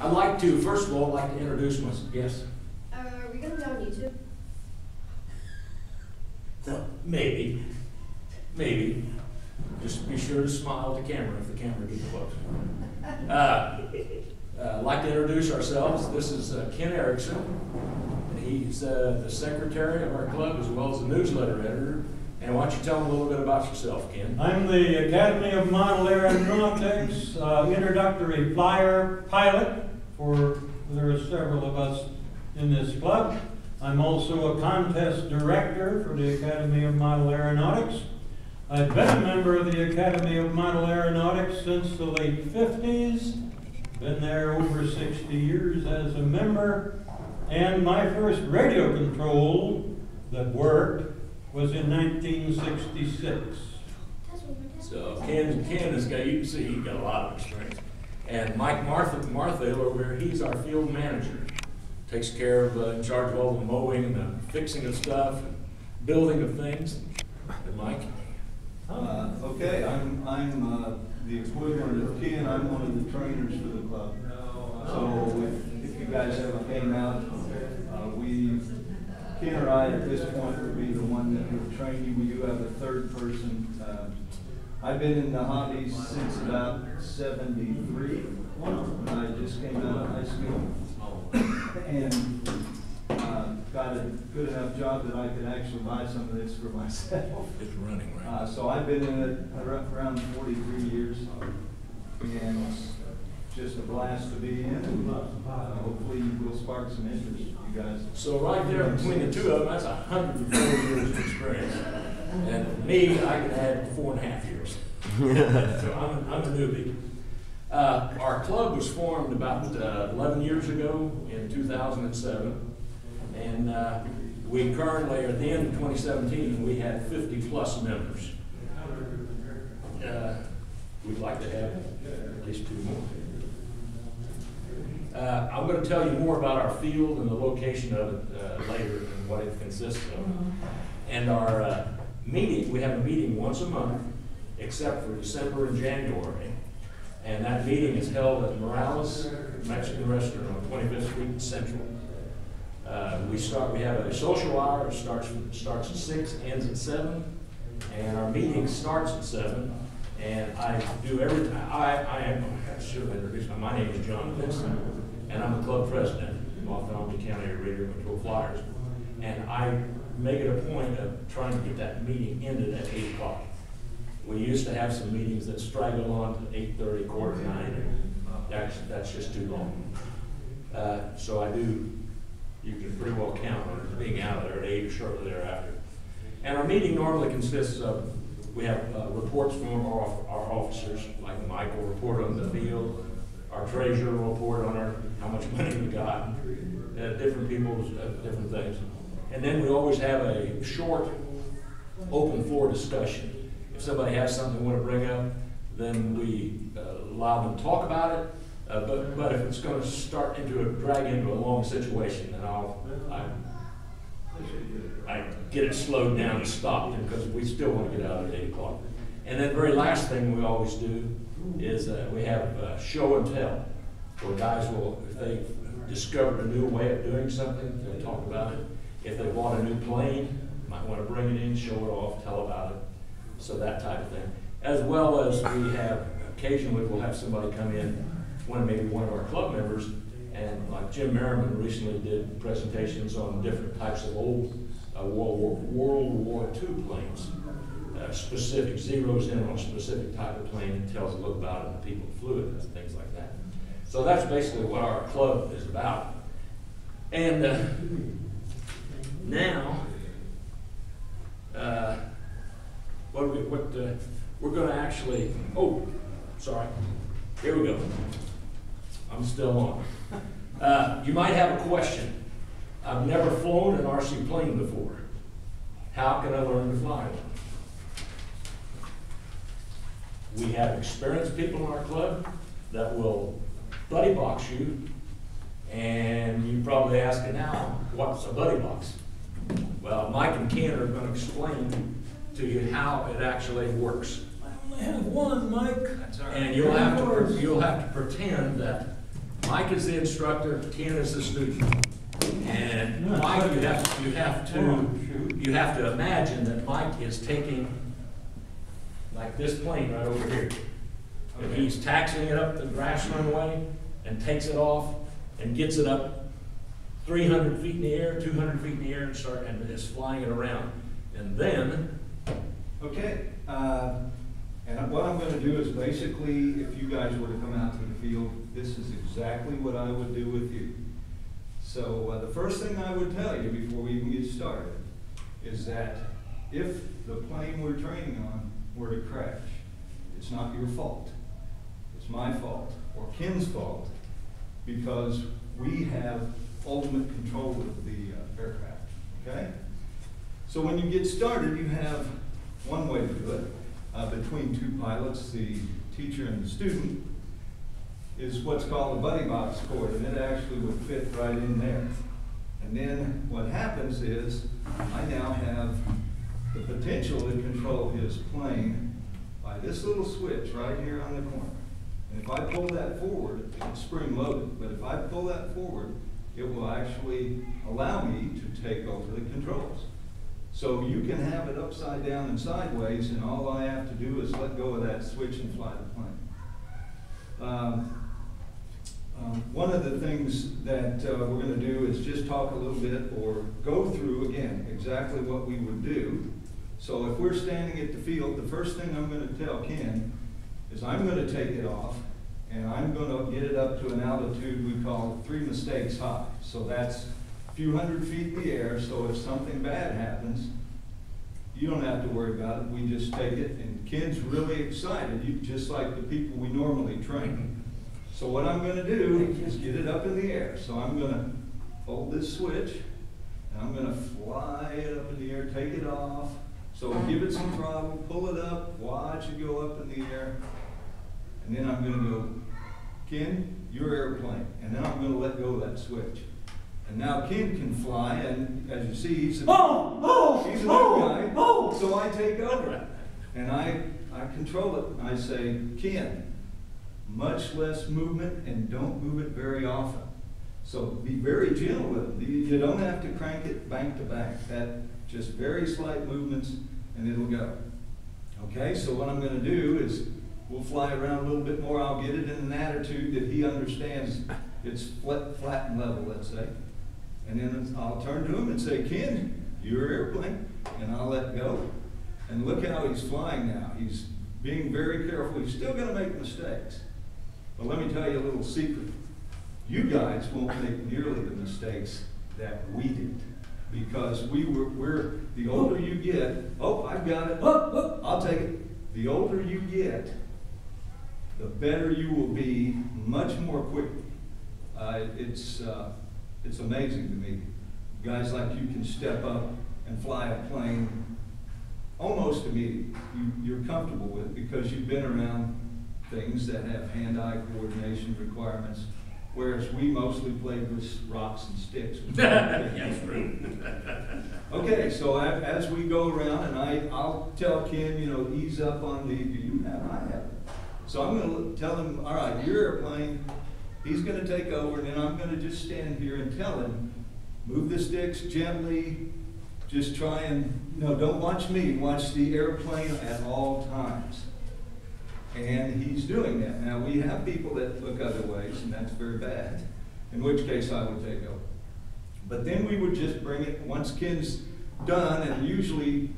I'd like to, first of all, like to introduce myself. Yes? Uh, are we gonna be on YouTube? No, maybe, maybe. Just be sure to smile at the camera if the camera gets close. Uh, uh, I'd like to introduce ourselves. This is uh, Ken Erickson. He's uh, the secretary of our club as well as the newsletter editor. And why don't you tell them a little bit about yourself, Ken? I'm the Academy of Model Aeronautics uh, introductory flyer pilot for, there are several of us in this club. I'm also a contest director for the Academy of Model Aeronautics. I've been a member of the Academy of Model Aeronautics since the late fifties. Been there over sixty years as a member. And my first radio control that worked was in nineteen sixty-six. That's what my dad So Ken, Ken has got, you can see he's got a lot of experience. And Mike Martha, Martha over here, he's our field manager. Takes care of, uh, in charge of all the mowing and the fixing of stuff, and building of things. And Mike? Uh, Okay, I'm, I'm uh, the equivalent of Ken, I'm one of the trainers for the club. So if, if you guys ever came out, uh, we, Ken or I at this point would be the one that would train you. We do have a third person. Uh, I've been in the hobby since about seventy-three, when I just came out of high school. And uh, got a good enough job that I could actually buy some of this for myself. It's running, Uh, right? so I've been in it around forty-three years, and it's just a blast to be in, and uh, hopefully we'll spark some interest, you guys. So right there between the two of them, that's a hundred and forty years of experience. And me, I could add four and a half years. So I'm, I'm a newbie. Uh, our club was formed about uh, eleven years ago in two thousand and seven. And, uh, we currently, at the end of twenty seventeen, we had fifty-plus members. Uh, we'd like to have at least two more. Uh, I'm gonna tell you more about our field and the location of it, uh, later and what it consists of. And our, uh, meeting, we have a meeting once a month, except for December and January. And that meeting is held at Morales Mexican Restaurant on Twenty-Fifth Street Central. Uh, we start, we have a social hour, it starts, from- starts at six, ends at seven, and our meeting starts at seven. And I do every, I, I am, I should have introduced, my my name is John Vinson, and I'm the club president of Bartholomew County Radio Control Flyers. And I make it a point of trying to get that meeting ended at eight o'clock. We used to have some meetings that straggle on to eight thirty, quarter to nine, and that's, that's just too long. Uh, so I do, you can pretty well count on it being out of there at eight or shortly thereafter. And our meeting normally consists of, we have uh, reports from our, our officers, like Michael report on the field, our treasurer will report on our, how much money we got, uh, different people's, uh, different things. And then we always have a short, open floor discussion. If somebody has something they want to bring up, then we uh, allow them to talk about it. Uh, But, but if it's going to start into a, drag into a long situation, then I'll, I, I get it slowed down and stopped, because we still want to get out at eight o'clock. And then very last thing we always do is we have uh, show and tell, where guys will, if they've discovered a new way of doing something, they'll talk about it. If they bought a new plane, might want to bring it in, show it off, tell about it, so that type of thing. As well as we have, occasionally we'll have somebody come in, one, maybe one of our club members, and like Jim Merriman recently did presentations on different types of old uh, World War, World War II planes. Uh, specific, zeroes in on a specific type of plane and tells a little about it, and the people flew it, and things like that. So that's basically what our club is about. And, uh, now, uh, what we, what, uh, we're gonna actually, oh, sorry, here we go. I'm still on. Uh, you might have a question. I've never flown an RC plane before. How can I learn to fly one? We have experienced people in our club that will buddy box you, and you probably asking now, what's a buddy box? Well, Mike and Ken are gonna explain to you how it actually works. I only have one, Mike. And you'll have to, you'll have to pretend that Mike is the instructor, Ken is the student. And Mike, you have, you have to, you have to imagine that Mike is taking, like this plane right over here. And he's taxing it up the grass runway and takes it off and gets it up three hundred feet in the air, two hundred feet in the air and start, and is flying it around. And then, Okay, uh, and what I'm gonna do is basically, if you guys were to come out to the field, this is exactly what I would do with you. So, uh, the first thing I would tell you before we even get started is that if the plane we're training on were to crash, it's not your fault. It's my fault, or Ken's fault, because we have ultimate control of the uh, aircraft, okay? So when you get started, you have one way to do it, uh, between two pilots, the teacher and the student, is what's called a buddy box cord, and it actually would fit right in there. And then what happens is, I now have the potential to control his plane by this little switch right here on the corner. And if I pull that forward, it's spring loaded, but if I pull that forward, it will actually allow me to take over the controls. So you can have it upside down and sideways, and all I have to do is let go of that switch and fly the plane. Um, um, One of the things that uh, we're gonna do is just talk a little bit, or go through again, exactly what we would do. So if we're standing at the field, the first thing I'm gonna tell Ken is I'm gonna take it off, and I'm gonna get it up to an altitude we call three mistakes high. So that's a few hundred feet in the air, so if something bad happens, you don't have to worry about it, we just take it, and Ken's really excited, you, just like the people we normally train. So what I'm gonna do is get it up in the air, so I'm gonna hold this switch, and I'm gonna fly it up in the air, take it off, so give it some throttle, pull it up, watch it go up in the air, and then I'm gonna go, Ken, your airplane, and then I'm gonna let go of that switch. And now Ken can fly, and as you see, he's a. Oh, oh, He's a oh, guy, oh. so I take over. And I, I control it, and I say, Ken, much less movement and don't move it very often. So be very gentle with it. You, don't have to crank it bank to bank. That, just very slight movements and it'll go. Okay, so what I'm gonna do is, we'll fly around a little bit more. I'll get it in an attitude that he understands it's flat, flat and level, let's say. And then I'll turn to him and say, Ken, your airplane, and I'll let go. And look how he's flying now. He's being very careful. He's still gonna make mistakes. But let me tell you a little secret. You guys won't make nearly the mistakes that we did. Because we were, we're, the older you get, oh, I've got it, Oh, I'll take it. The older you get, the better you will be much more quickly. Uh, it's, uh, it's amazing to me. Guys like you can step up and fly a plane almost immediately. You, you're comfortable with it because you've been around things that have hand-eye coordination requirements, whereas we mostly played with rocks and sticks. yes, true. Okay, so a- as we go around, and I, I'll tell Ken, you know, ease up on the, do you have, I have. So I'm gonna tell him, all right, your airplane, he's gonna take over, and then I'm gonna just stand here and tell him, move the sticks gently, just try and, no, don't watch me, watch the airplane at all times. And he's doing that. Now, we have people that look other ways, and that's very bad, in which case I would take over. But then we would just bring it, once Ken's done, and usually,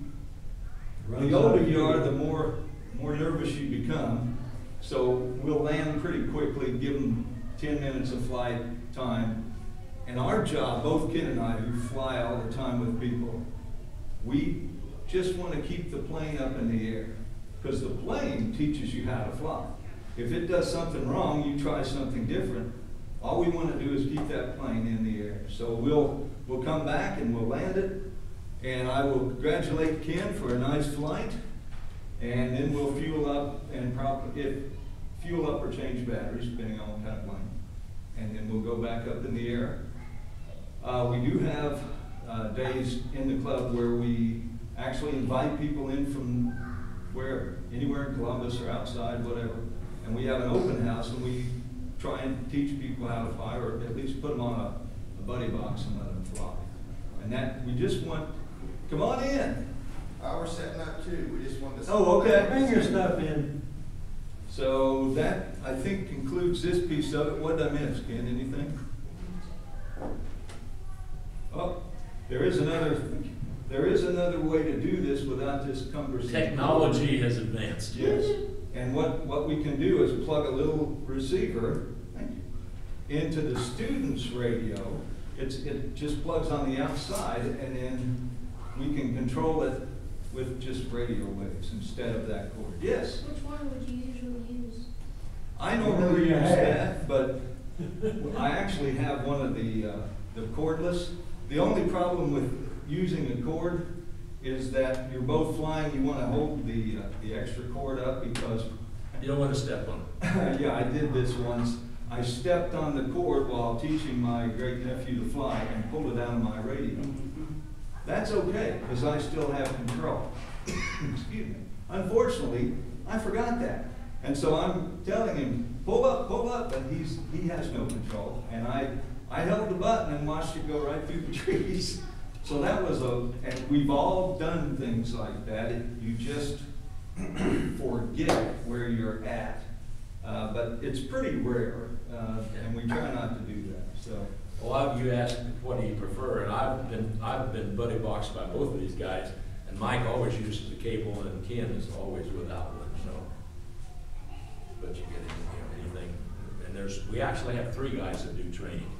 the older you are, the more, more nervous you become. So we'll land pretty quickly, give them ten minutes of flight time. And our job, both Ken and I, who fly all the time with people, we just want to keep the plane up in the air. Because the plane teaches you how to fly. If it does something wrong, you try something different, all we want to do is keep that plane in the air. So we'll, we'll come back and we'll land it, and I will congratulate Ken for a nice flight, and then we'll fuel up and probably, if, fuel up or change batteries, depending on what kind of plane. And then we'll go back up in the air. Uh, we do have, uh, days in the club where we actually invite people in from wherever, anywhere in Columbus or outside, whatever. And we have an open house and we try and teach people how to fly, or at least put them on a, a buddy box and let them fly. And that, we just want, come on in. Uh, we're setting up too, we just want to. Oh, okay. Bring your stuff in. So that, I think, concludes this piece of it. What did I miss, Ken? Anything? Oh, there is another, there is another way to do this without this cumbersome. Technology has advanced. Yes, and what, what we can do is plug a little receiver, thank you, into the student's radio. It's, it just plugs on the outside, and then we can control it with just radio waves instead of that cord. Yes? Which one would you usually use? I normally use that, but I actually have one of the, uh, the cordless. The only problem with using a cord is that you're both flying, you wanna hold the, uh, the extra cord up because, You don't want to step on it. yeah, I did this once. I stepped on the cord while teaching my great nephew to fly and pulled it out of my radio. That's okay, because I still have control. Excuse me. Unfortunately, I forgot that. And so I'm telling him, pull up, pull up, and he's, he has no control. And I, I held the button and watched it go right through the trees. So that was a, and we've all done things like that. You just forget where you're at. Uh, but it's pretty rare, uh, and we try not to do that, so. Well, I- you asked, what do you prefer, and I've been, I've been buddy boxed by both of these guys, and Mike always uses the cable, and Ken is always without one, so. But you get, anything, and there's, we actually have three guys that do training.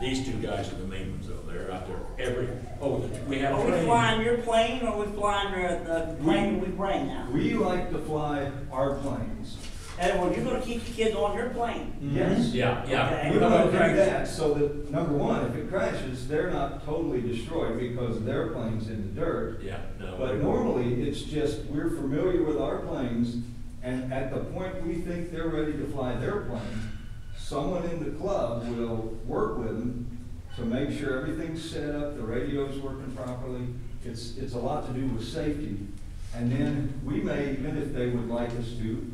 These two guys are the main ones, though, they're out there every, oh, we have Are we training. flying your plane or are we flying the, the plane we bring now? We like to fly our planes. In other words, you're gonna keep the kids on your plane. Yes. Yeah, yeah. Okay. We How want to do that so that, number one, if it crashes, they're not totally destroyed because their plane's in the dirt. Yeah, no. But normally, it's just, we're familiar with our planes, and at the point we think they're ready to fly their plane, someone in the club will work with them to make sure everything's set up, the radio's working properly. It's, it's a lot to do with safety. And then we may, even if they would like us to,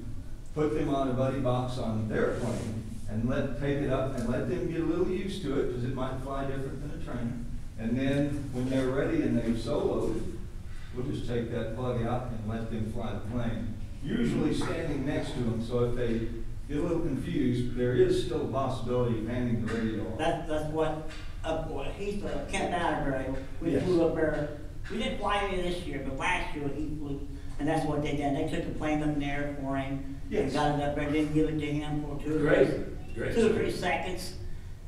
put them on a buddy box on their plane and let, take it up and let them get a little used to it, because it might fly different than a train. And then, when they're ready and they've soloed, we'll just take that plug out and let them fly the plane. Usually standing next to them, so if they get a little confused, but there is still a possibility of handing the radio off. That's, that's what, uh, what he's, uh, Kent Atterbury, we Yes. flew up there, we didn't fly any this year, but last year he flew, and that's what they did, they took the plane up in the air for him. Yes. And got it up there, didn't give it to him for two or Great, three, great. two or three seconds.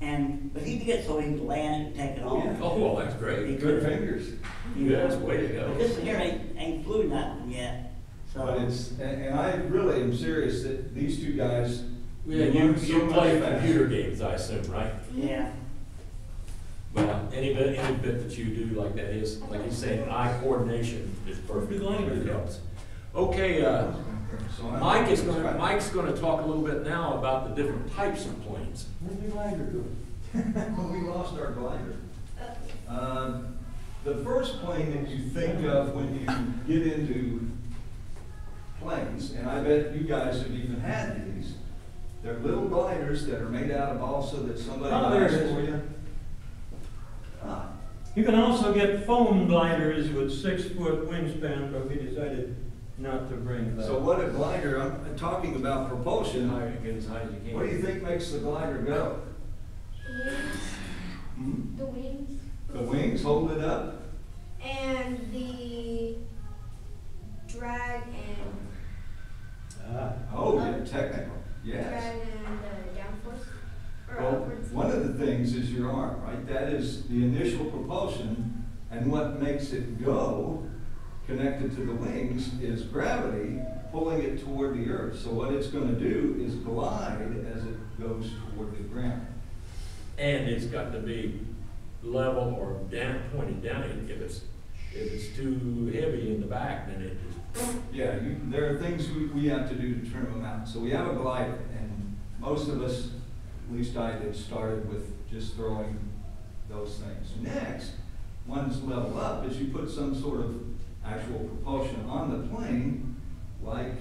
And, but he did it so he could land it and take it Oh, yeah. off. Oh, well, that's great. Good fingers. You Yeah, know. that's way to go. But this here ain't, ain't flew nothing yet, so. But it's, and, and I really am serious that these two guys. Yeah, you, learn so you much play faster. computer games, I assume, right? Yeah. Well, any bit, any bit that you do like that is, like you say, eye coordination is perfect. It helps. Okay, uh, So Mike is gonna, Mike's gonna talk a little bit now about the different types of planes. Where's the glider going? we lost our glider. Um, The first plane that you think of when you get into planes, and I bet you guys have even had these, they're little gliders that are made out of balsa that somebody Oh, there it buys for you. Ah, You can also get foam gliders with six-foot wingspan, but we decided not to bring that. So what a glider, I'm talking about propulsion, High, get as high as you can. what do you think makes the glider go? Hmm? The wings The wings hold it up? and the drag and Ah. Oh, yeah, technical, yes. drag and uh, downforce or Well, upwards. one of the things is your arm, right? That is the initial propulsion, and what makes it go, connected to the wings, is gravity pulling it toward the earth. So what it's gonna do is glide as it goes toward the ground. And it's got to be level or down, pointed down. If it's, if it's too heavy in the back, then it just, Yeah, you, there are things we, we have to do to trim them out. So we have a glider, and most of us, at least I did, started with just throwing those things. Next, one's level up, is you put some sort of actual propulsion on the plane, like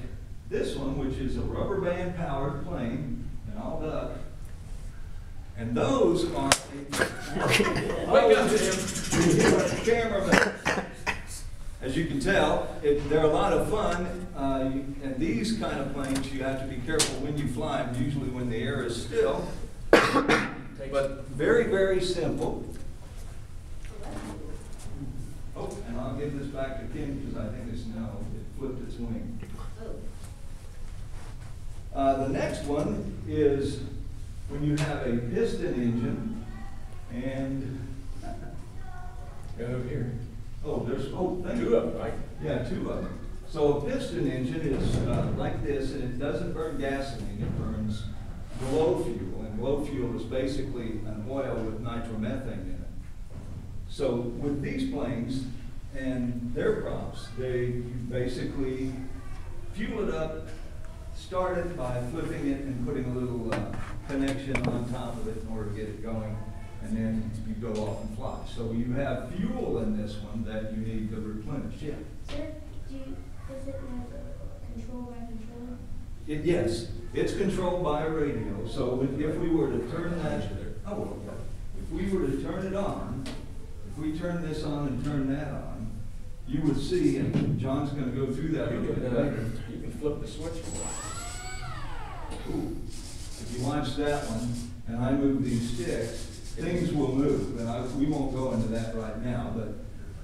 this one, which is a rubber band powered plane, and all duck. And those are. Wake up, Jim. Cameraman. As you can tell, it, they're a lot of fun, uh, and these kind of planes, you have to be careful when you fly them, usually when the air is still. But very, very simple. Oh, and I'll give this back to Kim, because I think it's, now, it flipped its wing. Uh, the next one is when you have a piston engine, and, Go over here. Oh, there's, oh, thank you. Two of them, right? Yeah, two of them. So a piston engine is uh, like this, and it doesn't burn gasoline, it burns glow fuel. And glow fuel is basically an oil with nitromethane in it. So with these planes and their props, they basically fuel it up, start it by flipping it and putting a little uh, connection on top of it in order to get it going, and then you go off and fly. So you have fuel in this one that you need to replenish. Yeah. Sir, do you, is it like control by controller? It, yes, it's controlled by a radio, so if if we were to turn that, oh, well, yeah. if we were to turn it on, if we turn this on and turn that on, you would see, and John's gonna go through that a You little can, bit uh, later. you can flip the switch. Ooh. If you watch that one, and I move these sticks, things will move, and I, we won't go into that right now, but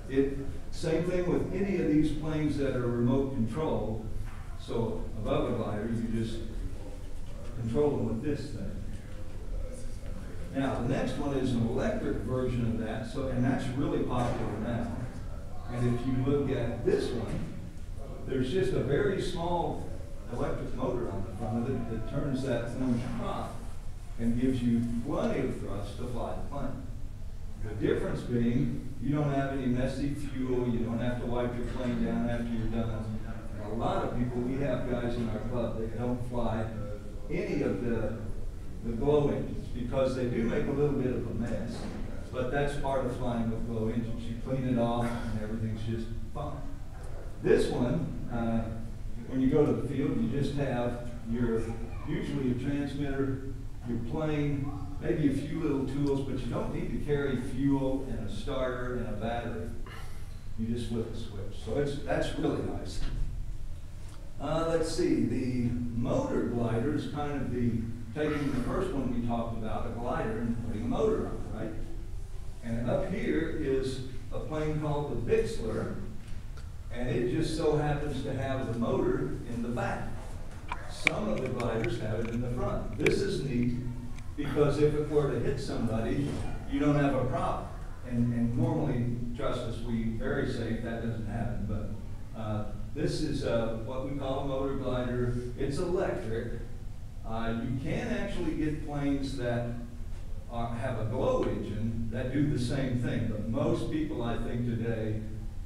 it, same thing with any of these planes that are remote controlled, so above a glider, you just control them with this thing. Now, the next one is an electric version of that, so, and that's really popular now. And if you look at this one, there's just a very small electric motor on the front of it that turns that thing prop and gives you plenty of thrust to fly the plane. The difference being, you don't have any messy fuel, you don't have to wipe your plane down after you're done. And a lot of people, we have guys in our club that don't fly any of the, the glow engines because they do make a little bit of a mess. But that's part of flying with glow engines. You clean it off and everything's just fine. This one, uh, when you go to the field, you just have your, usually a transmitter, your plane, maybe a few little tools, but you don't need to carry fuel and a starter and a battery. You just flip the switch. So it's, that's really nice. Uh, let's see, the motor glider is kind of the, taking the first one we talked about, a glider, and putting a motor on it, right? And up here is a plane called the Bixler, and it just so happens to have the motor in the back. Some of the gliders have it in the front. This is neat, because if it were to hit somebody, you don't have a prop. And, and normally, us, we very safe, that doesn't happen, but, uh, this is, what we call a motor glider. It's electric. Uh, you can actually get planes that are, have a glow engine that do the same thing, but most people, I think, today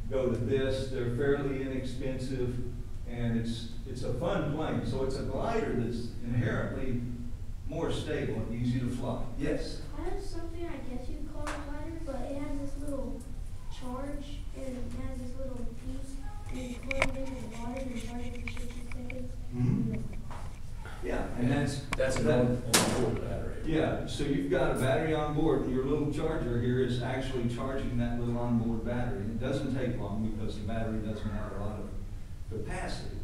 go to this. They're fairly inexpensive, and it's, it's a fun plane. So it's a glider that's inherently more stable and easy to fly. Yes? I have something I guess you'd call a glider, but it has this little charge and it has this little piece and you plug it in the water and charge it for sixty seconds. Mhm. Yeah, and that's. That's an that- on, on board battery. Yeah, so you've got a battery on board, and your little charger here is actually charging that little onboard battery. It doesn't take long because the battery doesn't have a lot of capacity.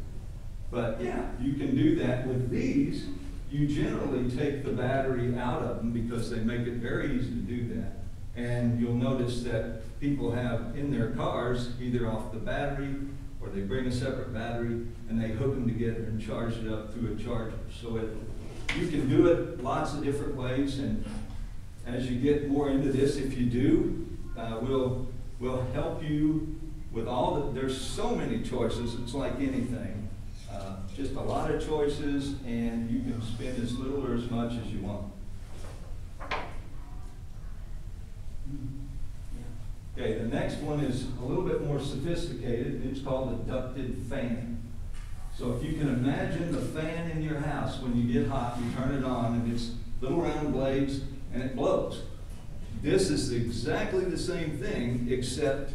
But yeah, you can do that with these. You generally take the battery out of them because they make it very easy to do that. And you'll notice that people have in their cars either off the battery or they bring a separate battery and they hook them together and charge it up through a charger. So it, you can do it lots of different ways and as you get more into this, if you do, uh, we'll, we'll help you with all the, there's so many choices, it's like anything. Uh, Just a lot of choices and you can spend as little or as much as you want. Okay, the next one is a little bit more sophisticated, it's called a ducted fan. So if you can imagine the fan in your house, when you get hot, you turn it on and it's little round blades and it blows. This is exactly the same thing, except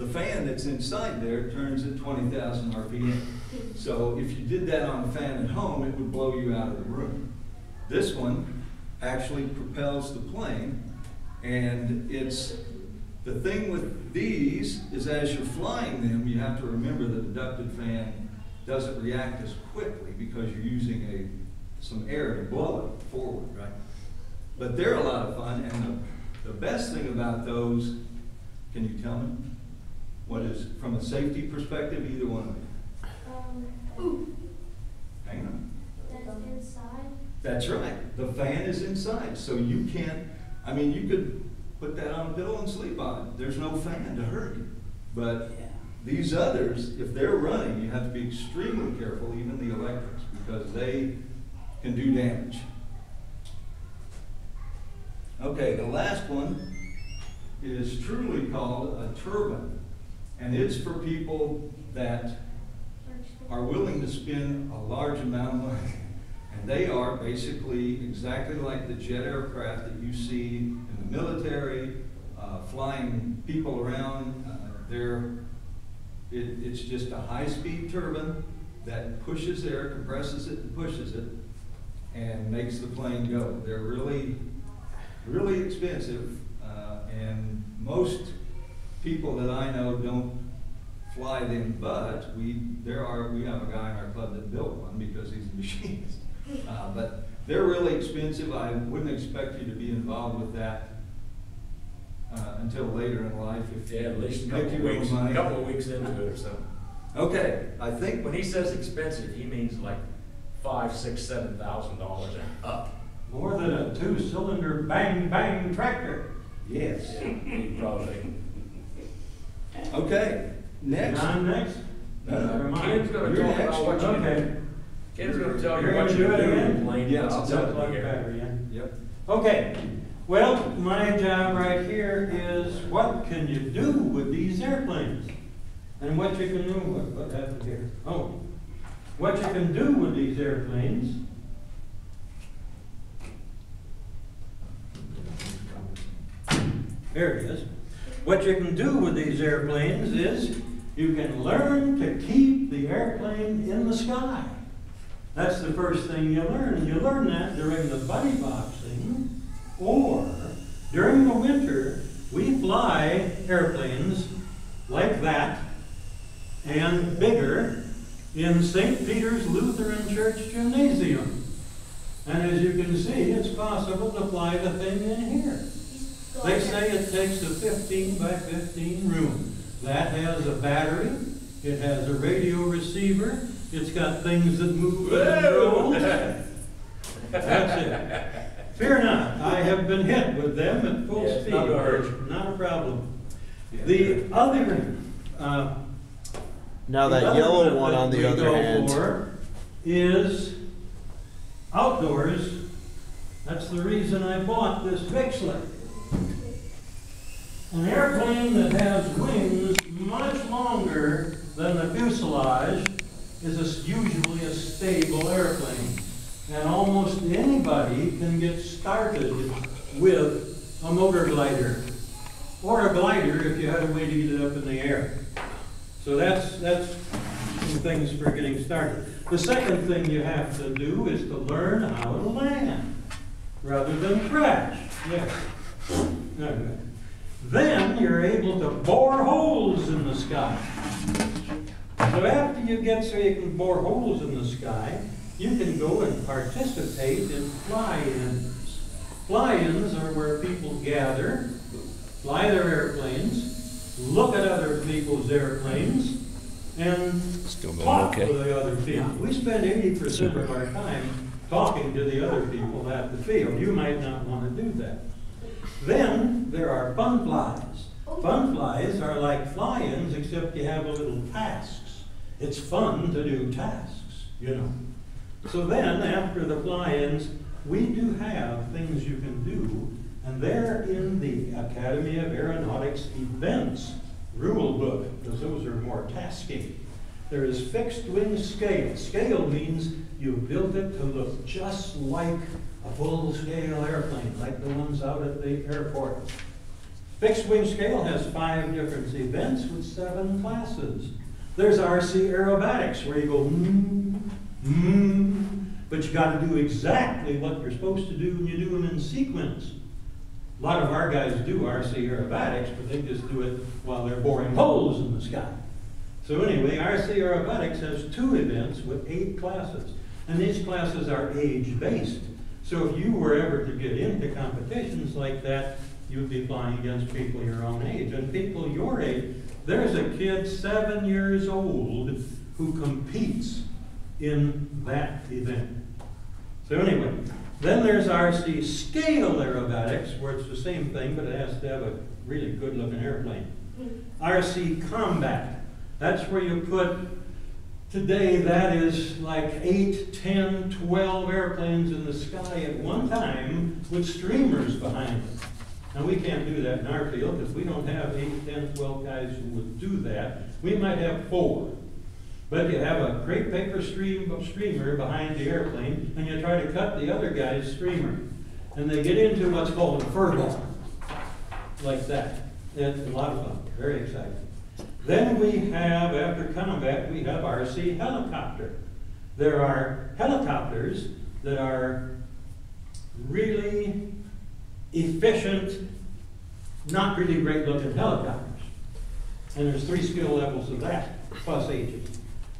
the fan that's inside there turns at twenty thousand RPM. So if you did that on a fan at home, it would blow you out of the room. This one actually propels the plane, and it's, the thing with these is as you're flying them, you have to remember that the ducted fan doesn't react as quickly because you're using a, some air to blow it forward, right? But they're a lot of fun, and the, the best thing about those, can you tell me? What is, from a safety perspective, either one of you? Um, Hang on. that's inside. That's right. The fan is inside, so you can't, I mean, you could put that on a pillow and sleep on it. There's no fan to hurt you. But Yeah. these others, if they're running, you have to be extremely careful, even the electrics, because they can do damage. Okay, the last one is truly called a turbine. And it's for people that are willing to spend a large amount of money. And they are basically exactly like the jet aircraft that you see in the military, uh, flying people around. Uh, They're, it, it's just a high-speed turbine that pushes air, compresses it and pushes it, and makes the plane go. They're really, really expensive, uh, and most people that I know don't fly them, but we, there are, we have a guy in our club that built one because he's a machinist. Uh, but they're really expensive, I wouldn't expect you to be involved with that, uh, until later in life if. Yeah, at least a Make couple of your own weeks, a money. couple of weeks into it or something. Okay, I think, When he says expensive, he means like five, six, seven thousand dollars and up. More than a two-cylinder bang-bang tractor. yes, He probably. Okay, next. On next? Uh, Never mind. Ken's gonna You're talk next. about what you Okay. Ken's gonna tell you You're what gonna you do it in again? Yeah, I'll it's tell up Sounds in like the air. battery, yeah. Yep, Okay, well, my job right here is what can you do with these airplanes? And what you can do, what, what happened here? Oh, what you can do with these airplanes. There it is. What you can do with these airplanes is you can learn to keep the airplane in the sky. That's the first thing you learn, and you learn that during the buddy boxing, or during the winter, we fly airplanes like that and bigger in St. Peter's Lutheran Church Gymnasium. And as you can see, it's possible to fly the thing in here. They say it takes a fifteen by fifteen room. That has a battery, it has a radio receiver, it's got things that move and That's it. Fear not, I have been hit with them at full Yeah, it's speed. not gonna hurt. Not a problem. Yeah. The other, uh, Now that other yellow method one on the other go hand. Is outdoors. That's the reason I bought this Bixler. An airplane that has wings much longer than the fuselage is a usually a stable airplane. And almost anybody can get started with a motor glider. Or a glider if you had a way to get it up in the air. So that's, that's some things for getting started. The second thing you have to do is to learn how to land, rather than crash. Yes. Okay. Then you're able to bore holes in the sky. So after you get so you can bore holes in the sky, you can go and participate in fly-ins. Fly-ins are where people gather, fly their airplanes, look at other people's airplanes, and Still talk okay? to the other people. We spend eighty percent of our time talking to the other people at the field. You might not want to do that. Then there are fun flies. Fun flies are like fly-ins, except you have a little tasks. It's fun to do tasks, you know. So then, after the fly-ins, we do have things you can do, and they're in the Academy of Aeronautics events rule book, because those are more tasking. There is fixed wing scale. Scale means you built it to look just like a full-scale airplane, like the ones out at the airport. Fixed wing scale has five different events with seven classes. There's RC aerobatics, where you go, mm, mm, but you gotta do exactly what you're supposed to do, and you do them in sequence. A lot of our guys do RC aerobatics, but they just do it while they're boring holes in the sky. So anyway, RC aerobatics has two events with eight classes, and these classes are age-based. So if you were ever to get into competitions like that, you'd be flying against people your own age, and people your age. There's a kid seven years old who competes in that event. So anyway, then there's RC scale aerobatics, where it's the same thing, but it has to have a really good-looking airplane. RC combat, that's where you put, today, that is like eight, 10, 12 airplanes in the sky at one time with streamers behind them. Now, we can't do that in our field, because we don't have eight, 10, 12 guys who would do that. We might have four. But you have a great paper stream, streamer behind the airplane, and you try to cut the other guy's streamer. And they get into what's called a furball, like that. It's a lot of fun, very exciting. Then we have, after combat, we have RC helicopter. There are helicopters that are really efficient, not really great looking helicopters. And there's three skill levels of that, plus aging.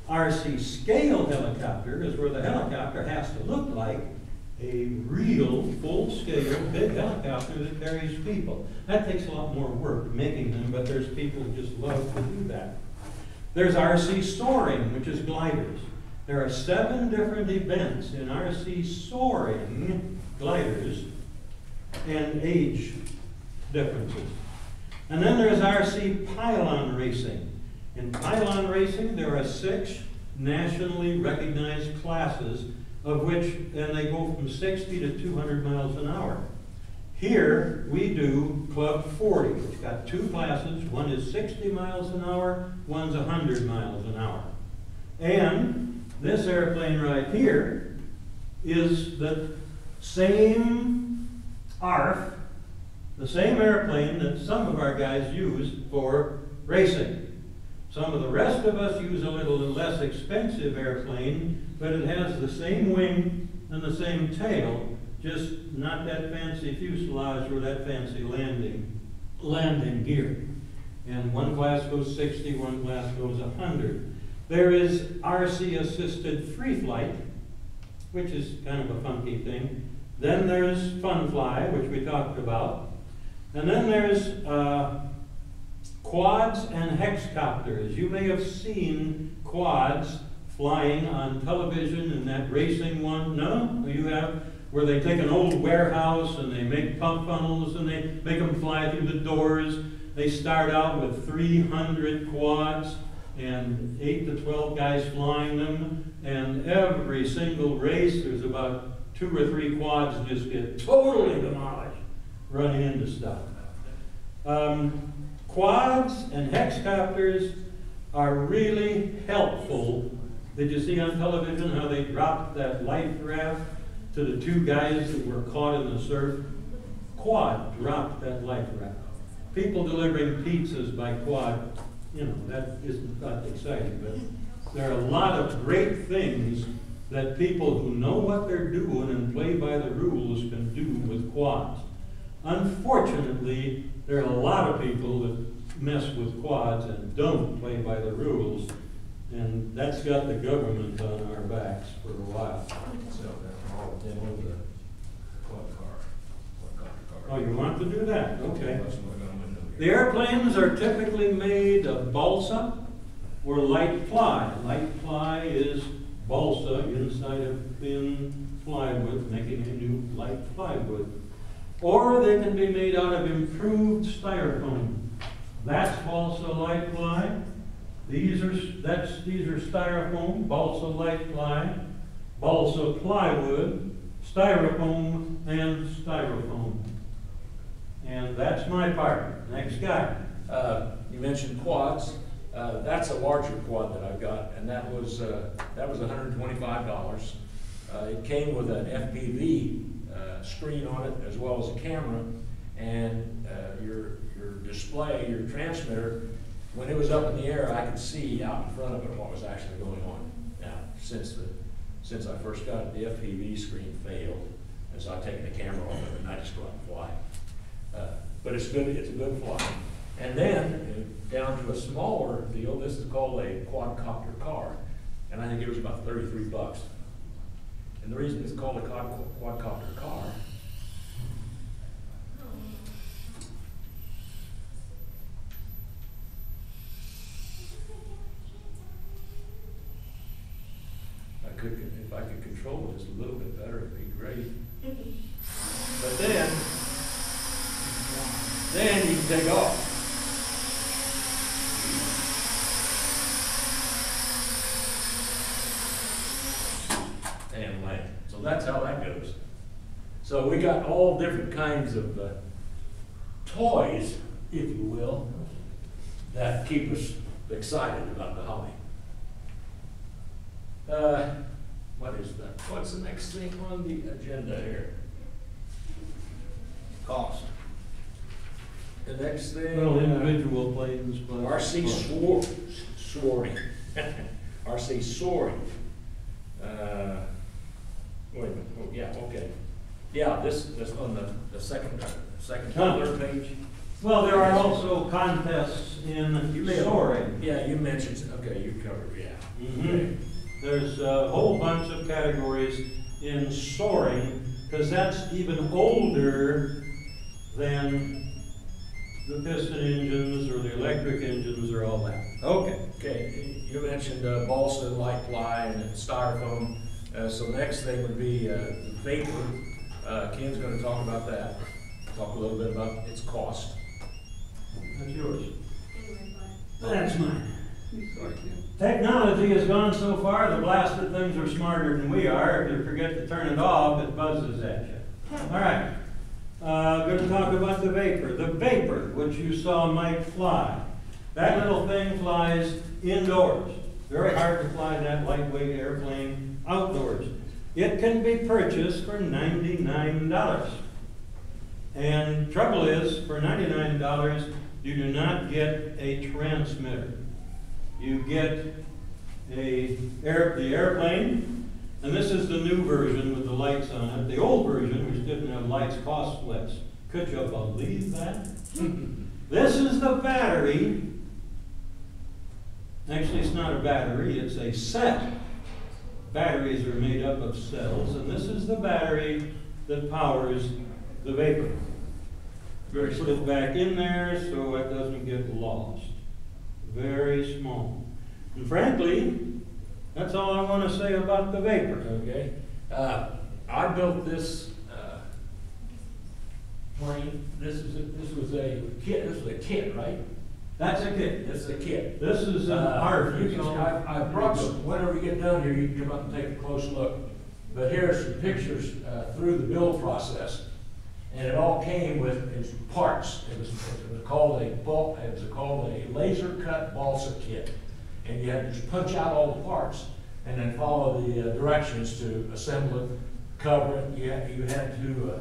RC scale helicopter is where the helicopter has to look like a real, full-scale, big helicopter that carries people. That takes a lot more work making them, but there's people who just love to do that. There's RC soaring, which is gliders. There are seven different events in RC soaring gliders and age differences. And then there's RC pylon racing. In pylon racing, there are six nationally recognized classes of which, and they go from 60 to 200 miles an hour. Here, we do Club 40, which got two classes. One is 60 miles an hour, one's 100 miles an hour. And this airplane right here is the same ARF, the same airplane that some of our guys use for racing. Some of the rest of us use a little less expensive airplane, but it has the same wing and the same tail, just not that fancy fuselage or that fancy landing, landing gear. And one class goes 60, one class goes 100. There is RC assisted free flight, which is kind of a funky thing. Then there's Fun Fly, which we talked about. And then there's uh, quads and hexcopters. You may have seen quads flying on television and that racing one. No? You have where they take an old warehouse and they make pump funnels and they make them fly through the doors. They start out with 300 quads and 8 to 12 guys flying them. And every single race, there's about two or three quads just get totally demolished running into stuff. Um, quads and hexcopters are really helpful. Did you see on television how they dropped that life raft to the two guys that were caught in the surf? Quad dropped that life raft. People delivering pizzas by quad, you know, that isn't that exciting, but there are a lot of great things that people who know what they're doing and play by the rules can do with quads. Unfortunately, there are a lot of people that mess with quads and don't play by the rules, and that's got the government on our backs for a while. So they're all the quad car, quad car. Oh, you want to do that? Okay. That's what we're gonna do The here. airplanes are typically made of balsa or light ply. Light ply is balsa inside of thin plywood, making a new light plywood. Or they can be made out of improved styrofoam. That's balsa light ply. These are, that's, these are styrofoam, balsa light ply, balsa plywood, styrofoam, and styrofoam. And that's my part. Next guy. Uh, you mentioned quads, uh, that's a larger quad that I've got, and that was, uh, that was hundred and twenty-five dollars. Uh, it came with an FPV, uh, screen on it as well as a camera, and, uh, your, your display, your transmitter, when it was up in the air, I could see out in front of it what was actually going on. Now, since the since I first got it, the FPV screen failed, and so I've taken the camera off of it, and I just go out and fly. Uh, But it's good, it's a good fly. And then, uh, down to a smaller deal, this is called a quadcopter car, and I think it was about thirty-three bucks. And the reason it's called a quad, quadcopter car I could, if I could control this a little bit better, it'd be great. But then, then you can take off. And land. So that's how that goes. So we got all different kinds of uh, toys, if you will, that keep us excited about the hobby. Uh, what is that? What's the next thing on the agenda here? Cost. The next thing. Well, uh, individual planes, but. RC soaring. RC soaring. Uh, wait a minute, oh, yeah, okay. Yeah, this, this on the, the second, uh, second, third page. Well, there are also contests You in may have- soaring. Yeah, you mentioned, okay, you covered, yeah. Mhm. There's a whole bunch of categories in soaring, because that's even older than the piston engines or the electric engines or all that. Okay. Okay, you mentioned uh, balsa, light ply, and styrofoam. Uh, so next thing would be uh, the vapor. Uh, Ken's gonna talk about that, talk a little bit about its cost. That's yours. That's mine. Technology has gone so far, the blasted things are smarter than we are. If you forget to turn it off, it buzzes at you. All right. Uh, gonna talk about the Vapor. The Vapor, which you saw Mike fly. That little thing flies indoors. Very hard to fly that lightweight airplane outdoors. It can be purchased for ninety-nine dollars. And trouble is, for ninety-nine dollars, you do not get a transmitter. You get a air, the airplane, and this is the new version with the lights on it. The old version, which didn't have lights, cost less. Could you believe that? This is the battery. Actually, it's not a battery, it's a set. Batteries are made up of cells, and this is the battery that powers the vapor. Very Put it back in there so it doesn't get lost. Very small. And frankly, that's all I want to say about the vapor. Okay, uh, I built this, uh, plane, this is, a- this was a kit, this was a kit, right? That's a kit. This is a kit. This is an Uh, art. You can, I, I brought some, whenever you get down here, you can come up and take a close look. But here are some pictures, uh, through the build process. And it all came with its parts. It was, it was called a bulk, it was called a laser cut balsa kit. And you had to just punch out all the parts and then follow the uh, directions to assemble it, cover it. You had, you had to, uh,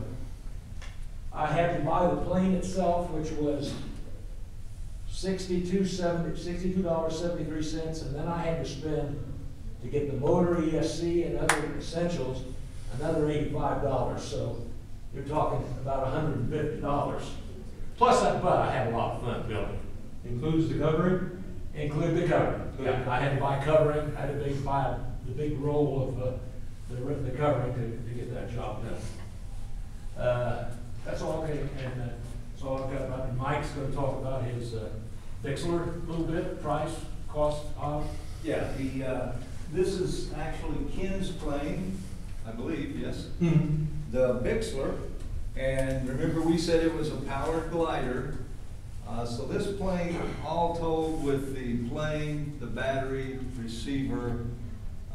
I had to buy the plane itself, which was sixty-two seventy, sixty-two dollars seventy-three cents, and then I had to spend, to get the motor ESC and other essentials, another eighty-five dollars, so you're talking about hundred and fifty dollars. Plus, I, but I had a lot of fun building, Includes the covering? Include the covering. Yeah, I had to buy covering, I had to big, buy the big roll of, uh, the, the covering to, to get that job done. Uh, that's all, okay, and, uh, that's all I've got about, it. Mike's gonna talk about his, uh, Bixler a little bit, price, cost of, Yeah, the, uh, this is actually Ken's plane, I believe, yes? Hmm. the Bixler, and remember we said it was a powered glider. Uh, so this plane, all told with the plane, the battery, receiver,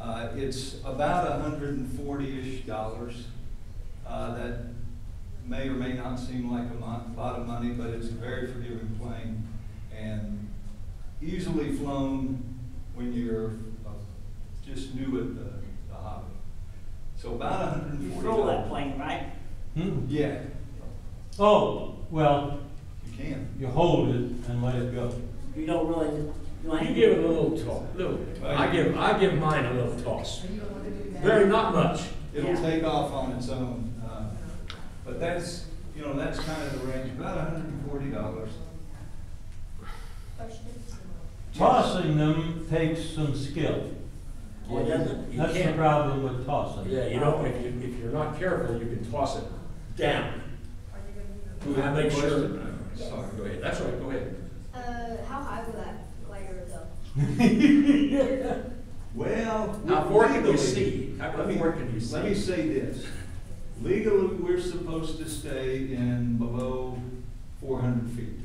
uh, it's about hundred and forty-ish dollars. Uh, that may or may not seem like a lot of money, but it's a very forgiving plane and easily flown when you're uh, just new at the, the hobby. So about hundred and You forty roll that plane, right? Hmm. Yeah, Oh, well, you can. you hold it and let it go. You don't really, want- You give it a little toss, little, I give, I give mine a little toss. Very, not much. It'll Yeah. take off on its own, uh, but that's, you know, that's kind of the range, about hundred and forty dollars. Tossing them takes some skill. Well, it you That's the can't, problem with tossing. yeah, you don't, if you, if you're not careful, you can toss it down. Who had the Make sure, question? sorry, go ahead, that's right, go ahead. Uh, how high will that glider go? Well. How far can you see? How let me- far can you see? Let me say this, legally, we're supposed to stay in below four hundred feet.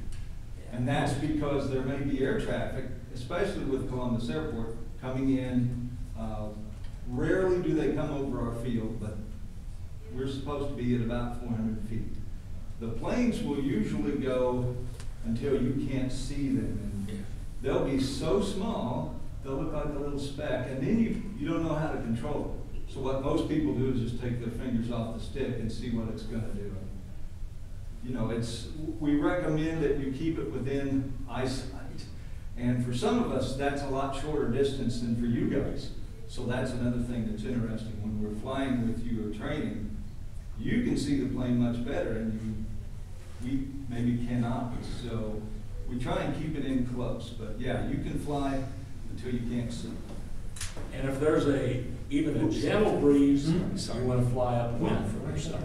And that's because there may be air traffic, especially with Columbus Airport, coming in. Uh, Rarely do they come over our field, but we're supposed to be at about four hundred feet. The planes will usually go until you can't see them. And They'll be so small, they'll look like a little speck, and then you, you don't know how to control it. So what most people do is just take their fingers off the stick and see what it's gonna do. You know, it's, we recommend that you keep it within eyesight. And for some of us, that's a lot shorter distance than for you guys. So that's another thing that's interesting, when we're flying with you or training, you can see the plane much better and you, we maybe cannot. So we try and keep it in close, but yeah, you can fly until you can't see. And if there's a, even a gentle breeze, Hmm? you wanna fly upwind from yourself.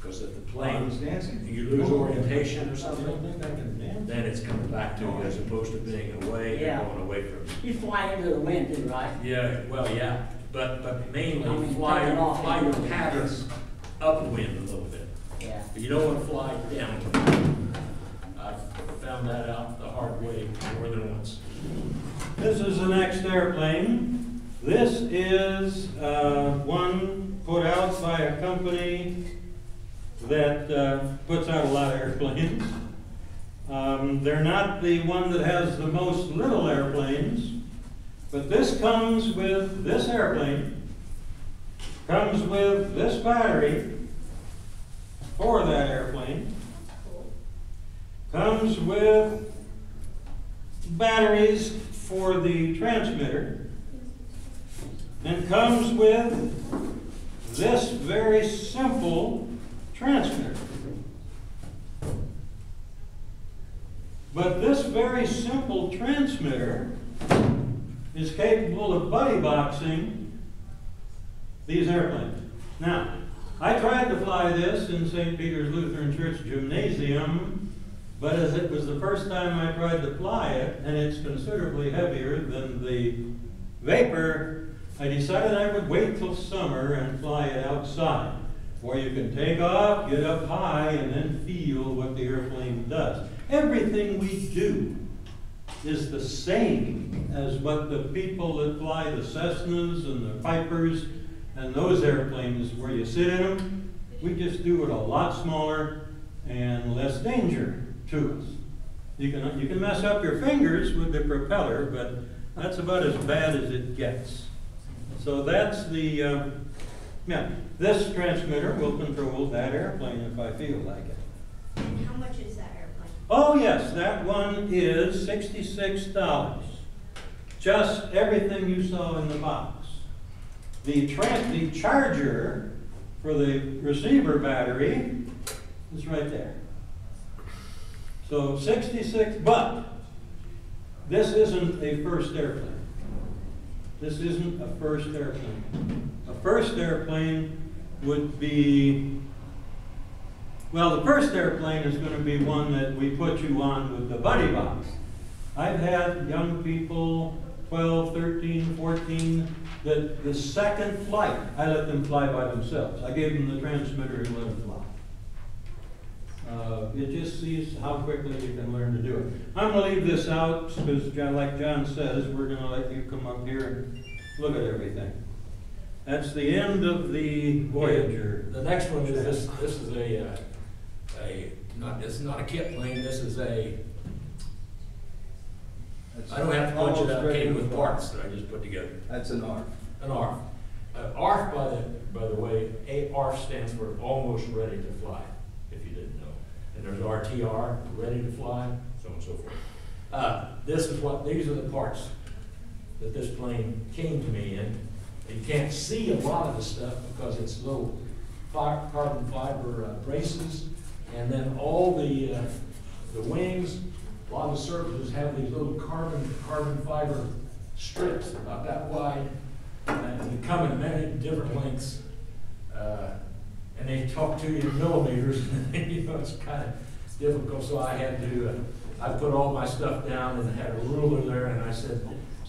Because if the I was plane, dancing. you lose orientation or something, don't think I can dance. then it's coming back to you as opposed to being away Yeah. and going away from you. You fly into the wind too, right? Yeah, well, yeah, but, but I mainly mean, fly, take it off. fly your patterns upwind a little bit. Yeah. You don't wanna fly down. I found that out the hard way more than once. This is the next airplane. This is uh, one put out by a company that uh, puts out a lot of airplanes. Um, They're not the one that has the most little airplanes, but this comes with this airplane, comes with this battery for that airplane, comes with batteries for the transmitter and comes with this very simple transmitter. But this very simple transmitter is capable of buddy boxing these airplanes. Now, I tried to fly this in St. Peter's Lutheran Church Gymnasium, but as it was the first time I tried to fly it, and it's considerably heavier than the Vapor, I decided I would wait till summer and fly it outside, where you can take off, get up high, and then feel what the airplane does. Everything we do is the same as what the people that fly the Cessnas and the Pipers and those airplanes where you sit in them. We just do it a lot smaller and less danger to us. You can, you can mess up your fingers with the propeller, but that's about as bad as it gets. So that's the, uh, yeah, this transmitter will control that airplane if I feel like it. And how much is that airplane? Oh, yes, that one is sixty-six dollars. Just everything you saw in the box. The the charger for the receiver battery is right there. So sixty-six, but this isn't a first airplane. This isn't a first airplane. A first airplane would be well, the first airplane is gonna be one that we put you on with the buddy box. I've had young people, 12, 13, 14, that the second flight, I let them fly by themselves. I gave them the transmitter and let them fly. Uh, it just sees how quickly you can learn to do it. I'm gonna leave this out, because like John says, we're gonna let you come up here and look at everything. That's the end of the Voyager. The next one is this, this is a, uh, a, not, this is not a kit plane, this is a, I don't have to punch it out, it came with parts that I just put together. That's an ARF. An ARF. Uh, ARF, by the, by the way, ARF stands for almost ready to fly, if you didn't know. And there's RTR, ready to fly, so on and so forth. Uh, this is what, these are the parts that this plane came to me in. You can't see a lot of the stuff because it's little fi- carbon fiber uh, braces. And then all the, uh, the wings, a lot of surfaces have these little carbon, carbon fiber strips about that wide. And they come in many different lengths. Uh, And they talk to you in millimeters, and you know, it's kind of difficult. So I had to, uh, I put all my stuff down and had a ruler there and I said,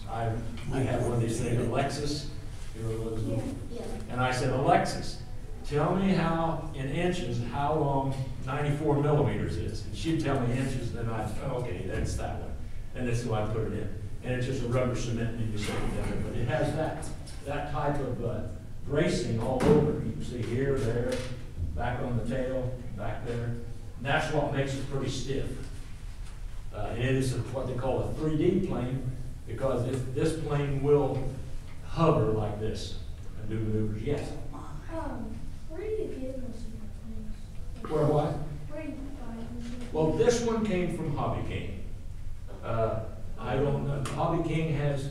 I, I have one of these things, Alexis, those Yeah, yeah. and I said, Alexis, tell me how, in inches, how long ninety-four millimeters is. And she'd tell me inches, and then I'd, okay, that's that one. And this is why I put it in. And it's just a rubber cement and you set it down, but it has that, that type of uh, bracing all over. You can see here, there, back on the tail, back there. And that's what makes it pretty stiff. Uh, and it is what they call a three D plane, because if, this plane will hover like this and do maneuvers, yes. Um, where do you get most of your things? Where what? Well, this one came from Hobby King. Uh, I don't know, Hobby King has,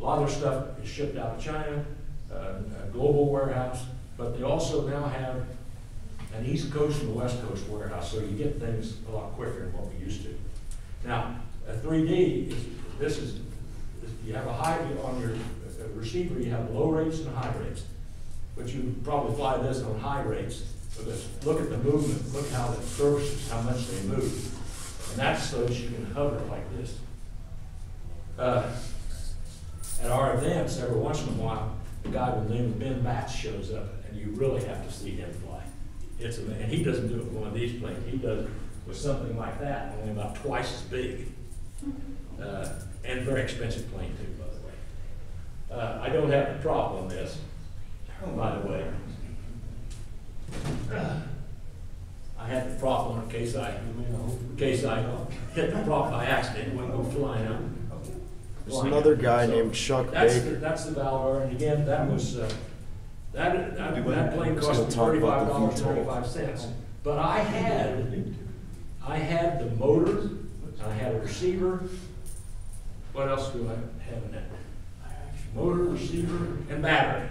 a lot of stuff is shipped out of China, uh, a global warehouse, but they also now have an East Coast and a West Coast warehouse, so you get things a lot quicker than what we used to. Now, a three D is, this is, you have a high, on your uh, receiver, you have low rates and high rates. But you probably fly this on high rates, look at the movement, look how the surfaces, how much they move. And that's so that you can hover like this. Uh, At our events, every once in a while, a guy with the name of Ben Batts shows up, and you really have to see him fly. It's, ama- and he doesn't do it with one of these planes, he does it with something like that, only about twice as big. Uh, And very expensive plane too, by the way. Uh, I don't have a prop on this, by the way. I had the prop on in case I, in case I hit the prop by accident, it wouldn't go flying out. There's another guy So, named Chuck That's, the- Baker. that's the Valor, and again, that was, uh, that, that, that plane cost me Let's talk about thirty-five the dollars, VTOL. thirty-five cents. But I had, I had the motor, I had a receiver. What else do I have in that? Motor, receiver, and battery.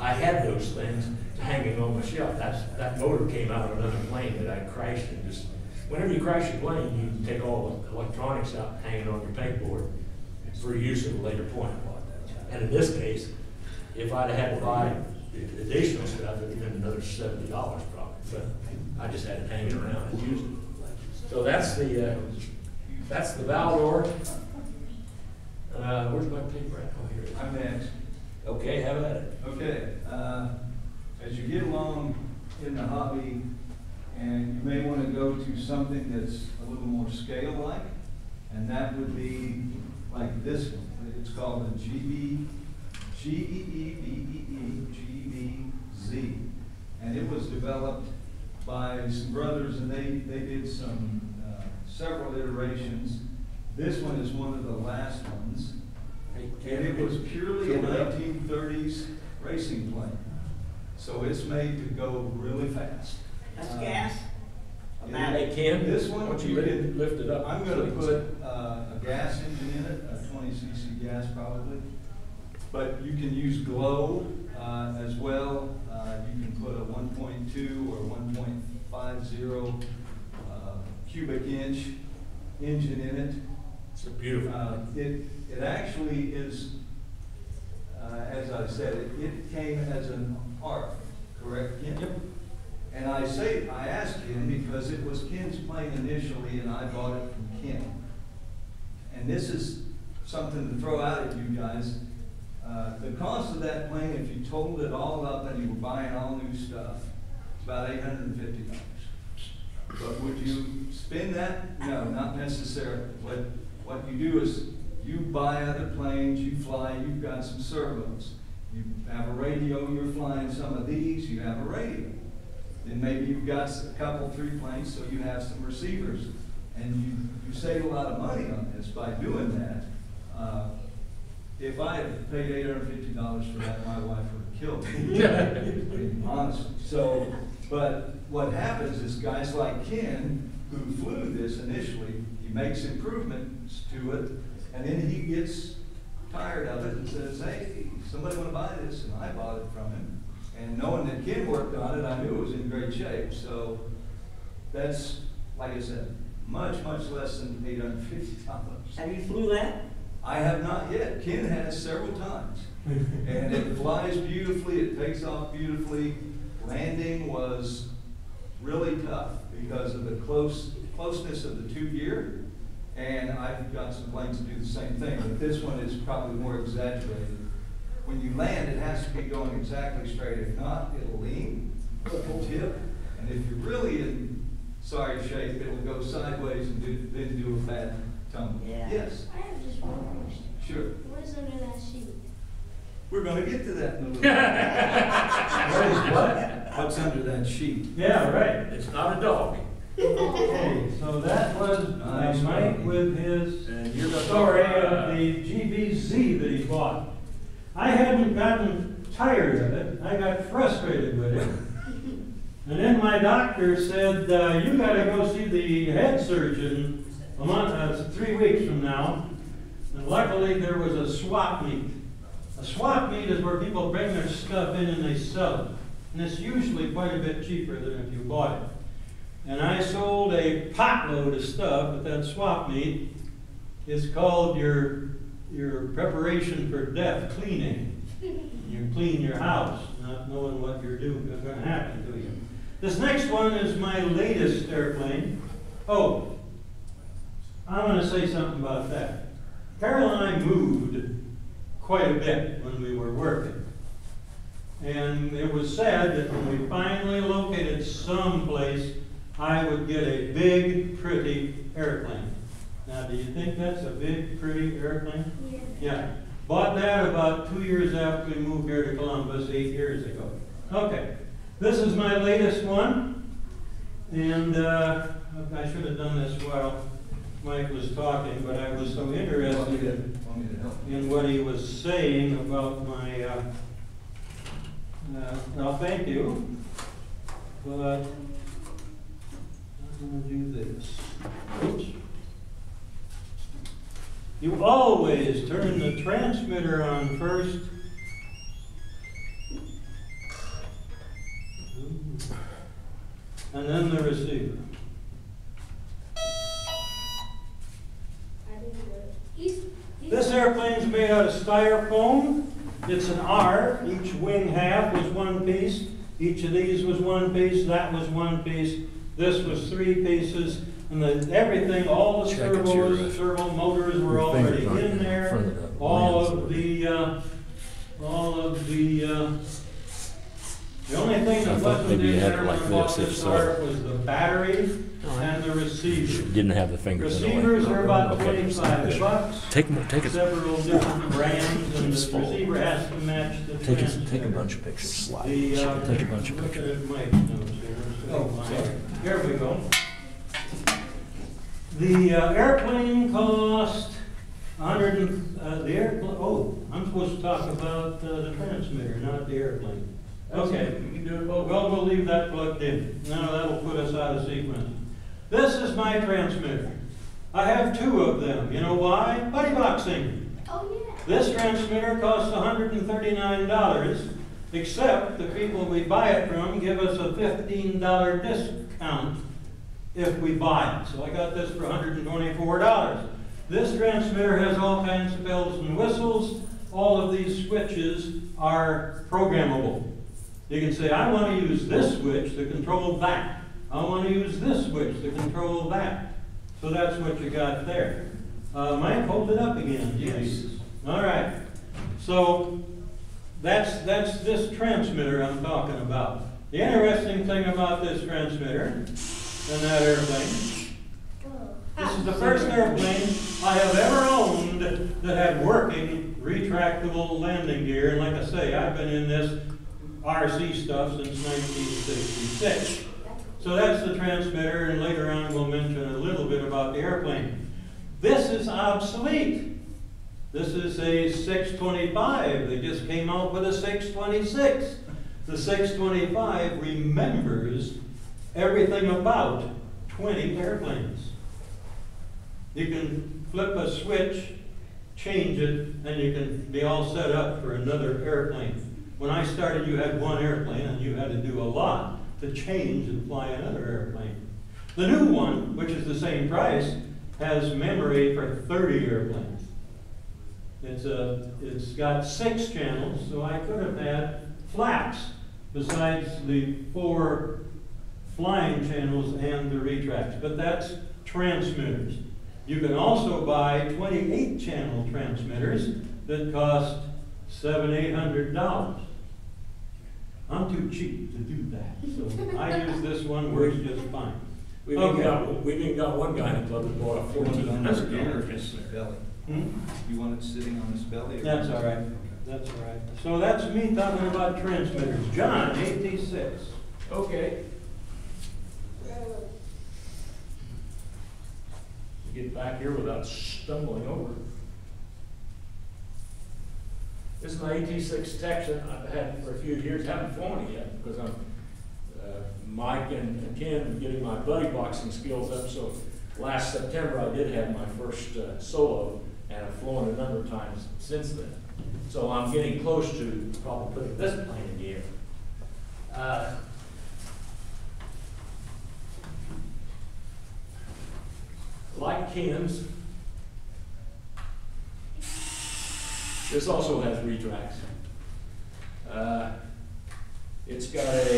I had those things hanging on my shelf. That's, that motor came out of another plane that I crashed and just, whenever you crash a plane, you take all the electronics out, hang it on your pegboard for use at a later point. And in this case, if I'd had to buy additional stuff, it'd have been another seventy dollars probably, but I just had it hanging around and used it. So that's the, uh, that's the Valdor. Uh, where's my paper? Oh, here it is. I'm next. Okay, have at it. Okay, uh, as you get along in the hobby, and you may want to go to something that's a little more scale-like, and that would be like this one. It's called the Gee Bee. And it was developed by some brothers, and they, they did some, uh, several iterations. This one is one of the last ones. And it was purely a nineteen thirties racing plane. So it's made to go really fast. That's Uh, gas? and Hey, Ken, This one, why don't you you can, lift, lift it up? I'm gonna you can put, uh, a gas engine in it, a twenty cc gas probably. But you can use glow, uh, as well. Uh, you can put a one point two or one point five zero, uh, cubic inch engine in it. It's a beautiful. Uh, It, it actually is, uh, as I said, it, it came as an ARF, correct, Ken? Yep. And I say, I asked Ken because it was Ken's plane initially and I bought it from Ken. And this is something to throw out at you guys. Uh, the cost of that plane, if you totaled it all up and you were buying all new stuff, it's about eight hundred and fifty dollars. But would you spend that? No, not necessarily. What, what you do is you buy other planes, you fly, you've got some servos. You have a radio, you're flying some of these, you have a radio. Then maybe you've got a couple, three planes, so you have some receivers. And you, you save a lot of money on this by doing that. Uh, If I had paid eight hundred and fifty dollars for that, my wife would have killed me. I mean, Honestly, so, But what happens is guys like Ken, who flew this initially, he makes improvements to it, and then he gets tired of it and says, hey, somebody wanna buy this? And I bought it from him. And knowing that Ken worked on it, I knew it was in great shape, so that's, like I said, much, much less than eight hundred fifty dollars. Have you flew that? I have not yet. Ken has several times. And it flies beautifully, it takes off beautifully. Landing was really tough because of the close, closeness of the two gear. And I've got some planes that do the same thing, but this one is probably more exaggerated. When you land, it has to be going exactly straight. If not, it'll lean, it'll tip. And if you're really in sorry shape, it'll go sideways and do, then do a bad tumble. Yeah. Yes, I have just one question. sure. What is under that sheet? We're gonna get to that in a little bit. What is what? What's under that sheet? Yeah, right. It's not a dog. Okay, so that was uh, Nice. Mike with his And you're gonna story of the Gee Bee Z that he bought. I hadn't gotten tired of it, I got frustrated with it. And then my doctor said, uh, you gotta go see the head surgeon a month, uh, three weeks from now. And luckily, there was a swap meet. A swap meet is where people bring their stuff in and they sell it. And it's usually quite a bit cheaper than if you bought it. And I sold a potload of stuff at that swap meet. It's called your, your preparation for death cleaning. You clean your house, not knowing what you're doing, what's gonna happen to you. This next one is my latest airplane. Oh, I wanna say something about that. Carol and I moved quite a bit when we were working. And it was said that when we finally located someplace, I would get a big, pretty airplane. Now, do you think that's a big, pretty airplane? Yeah. Yeah, bought that about two years after we moved here to Columbus, eight years ago. Okay, this is my latest one, and, uh, I should have done this while Mike was talking, but I was so interested in want me to help? in what he was saying about my, uh, uh, well, thank you, but I'm gonna do this. Oops. You always turn the transmitter on first. And then the receiver. I didn't do it. He's, he's. This airplane's made out of styrofoam. It's an R. Each wing half was one piece. Each of these was one piece. That was one piece. This was three pieces. And the, everything, all the Check it's your, uh, servos, servo motors were already in there. the All of the, uh, all of the, uh, the only thing I that thought wasn't in had there like when I bought this, was the battery and the receiver. Didn't have the fingers in the way. Receivers are about Okay. twenty-five bucks. Take, 'em- take a, Several different brands, and the receiver has to match the take a, transmitter. take a bunch of pictures, slide, The, uh, take a bunch of look pictures. at Mike's notes here. Oh, sorry. Here we go. The uh, airplane cost a hundred and, uh, the airplane, oh, I'm supposed to talk about uh, the transmitter, not the airplane. Okay. You can do it both. Well, we'll leave that plugged in. Now that'll put us out of sequence. This is my transmitter. I have two of them. You know why? Buddy boxing. Oh, yeah. This transmitter costs hundred and thirty-nine dollars, except the people we buy it from give us a fifteen dollar discount if we buy it. So I got this for hundred and twenty-four dollars. This transmitter has all kinds of bells and whistles. All of these switches are programmable. You can say, I want to use this switch to control that. I want to use this switch to control that. So that's what you got there. Uh, Mike, hold it up again, Yes. All right. So that's, that's this transmitter I'm talking about. The interesting thing about this transmitter and that airplane this is the first airplane I have ever owned that had working retractable landing gear. And like I say, I've been in this RC stuff since 1966. So that's the transmitter, and later on we'll mention a little bit about the airplane. This is obsolete. This is a 625. They just came out with a 626. The six twenty-five remembers everything about twenty airplanes. You can flip a switch, change it, and you can be all set up for another airplane. When I started, you had one airplane and you had to do a lot to change and fly another airplane. The new one, which is the same price, has memory for thirty airplanes. It's a, it's got six channels, so I could have had flaps besides the four flying channels and the retracts, but that's transmitters. You can also buy twenty-eight channel transmitters that cost seven, eight hundred dollars. I'm too cheap to do that, so I use this one, works just fine. We've even Okay. got, we've even got one guy in the club that bought a You want fourteen it on this hundred again or dollar transmitter. belly? Hmm? You want it sitting on his belly? or- That's all right, that's all right. So that's me talking about transmitters. John, eighty-six. Okay. Get back here without stumbling over. This is my AT six Texan, I've had for a few years, haven't flown it yet, because I'm, uh, Mike and and Ken getting my buddy boxing skills up, so last September I did have my first uh, solo, and I've flown a number of times since then. So I'm getting close to probably putting this plane in the air. Uh, like Ken's. This also has retracts. Uh, It's got a,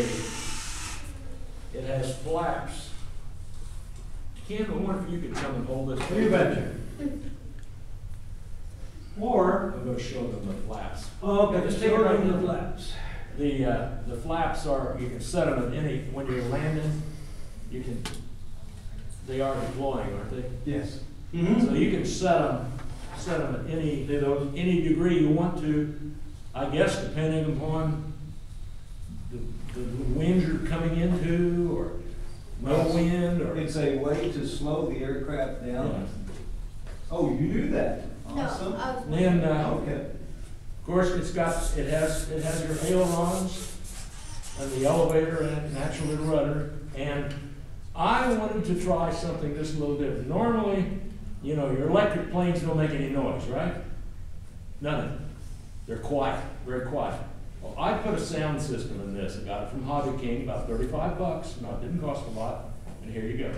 it has flaps. Ken, I wonder if you could come and hold this. You betcha. Or, I'm gonna show them the flaps. oh, okay, Just take it right the flaps. The, uh, the flaps are, you can set them at any, when you're landing, you can, they are deploying, aren't they? Yes. So Mm-hmm. you can set them, set them at any, any degree you want to, I guess depending upon the, the wind you're coming into, or no wind, or. It's a way to slow the aircraft Yeah. down. Oh, you do that? No, Awesome. I was. Then, uh, Okay. of course, it's got, it has, it has your ailerons, and the elevator, and naturally the rudder, and I wanted to try something just a little different. Normally, you know, your electric planes don't make any noise, right? None. They're quiet, very quiet. Well, I put a sound system in this. I got it from Hobby King, about thirty-five bucks. No, it didn't cost a lot. And here you go.